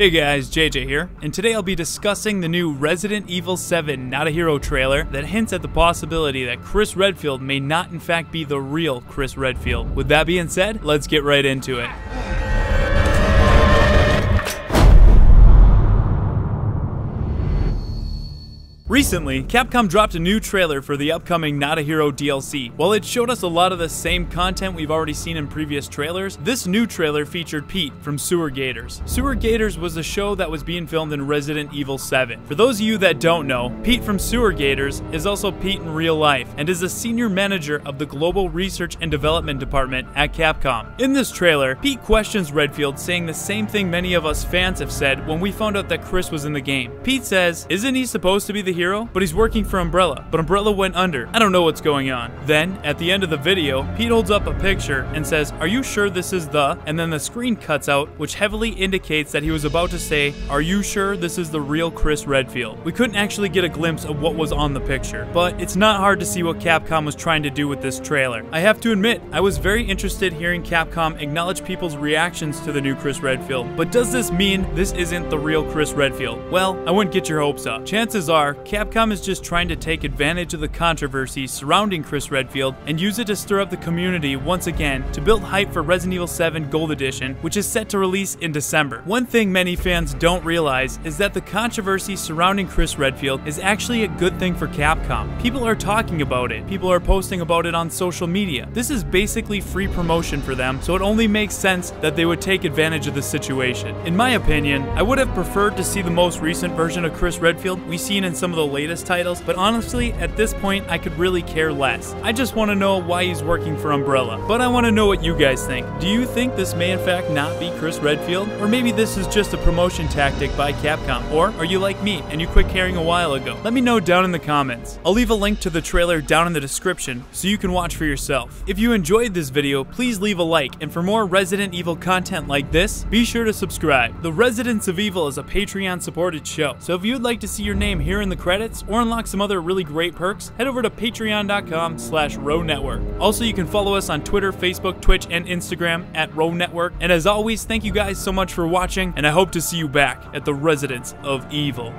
Hey guys, JJ here, and today I'll be discussing the new Resident Evil 7 Not a Hero trailer that hints at the possibility that Chris Redfield may not in fact be the real Chris Redfield. With that being said, let's get right into it. Recently, Capcom dropped a new trailer for the upcoming Not a Hero DLC. While it showed us a lot of the same content we've already seen in previous trailers, this new trailer featured Pete from Sewer Gators. Sewer Gators was a show that was being filmed in Resident Evil 7. For those of you that don't know, Pete from Sewer Gators is also Pete in real life and is a senior manager of the Global Research and Development Department at Capcom. In this trailer, Pete questions Redfield saying the same thing many of us fans have said when we found out that Chris was in the game. Pete says, isn't he supposed to be the hero, but he's working for Umbrella. But Umbrella went under. I don't know what's going on. Then, at the end of the video, Pete holds up a picture and says, Are you sure this is the? And then the screen cuts out, which heavily indicates that he was about to say, Are you sure this is the real Chris Redfield? We couldn't actually get a glimpse of what was on the picture, but it's not hard to see what Capcom was trying to do with this trailer. I have to admit, I was very interested hearing Capcom acknowledge people's reactions to the new Chris Redfield. But does this mean this isn't the real Chris Redfield? Well, I wouldn't get your hopes up. Chances are, Capcom is just trying to take advantage of the controversy surrounding Chris Redfield and use it to stir up the community once again to build hype for Resident Evil 7 Gold Edition, which is set to release in December. One thing many fans don't realize is that the controversy surrounding Chris Redfield is actually a good thing for Capcom. People are talking about it, people are posting about it on social media. This is basically free promotion for them, so it only makes sense that they would take advantage of the situation. In my opinion, I would have preferred to see the most recent version of Chris Redfield we've seen in some of the latest titles, but honestly, at this point, I could really care less. I just want to know why he's working for Umbrella. But I want to know what you guys think. Do you think this may in fact not be Chris Redfield? Or maybe this is just a promotion tactic by Capcom? Or are you like me and you quit caring a while ago? Let me know down in the comments. I'll leave a link to the trailer down in the description so you can watch for yourself. If you enjoyed this video, please leave a like, and for more Resident Evil content like this, be sure to subscribe. The Residence of Evil is a Patreon supported show, so if you'd like to see your name here in the credits or unlock some other really great perks, head over to patreon.com slash Network. Also, you can follow us on Twitter, Facebook, Twitch, and Instagram at ROE Network. And as always, thank you guys so much for watching, and I hope to see you back at the residence of Evil.